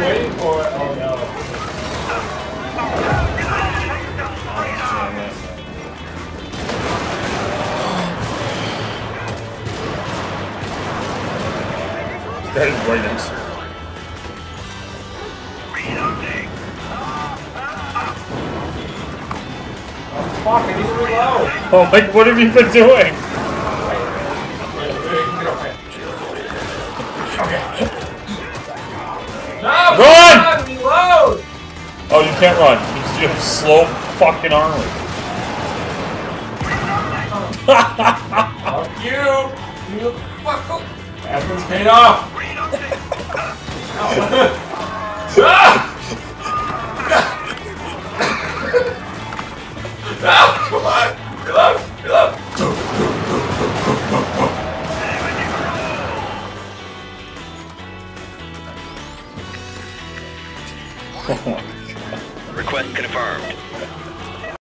wait for oh no. That is brilliant. Oh, fuck, I need to reload! Oh, Mike, what have you been doing? Okay. Can't run. He's just have slow fucking armor. Fuck you! You fuck! Admin's paid off! Ah! Come on! Reload! Reload! Oh. Request confirmed.